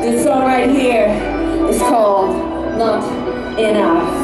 This song right here is called Not Enough.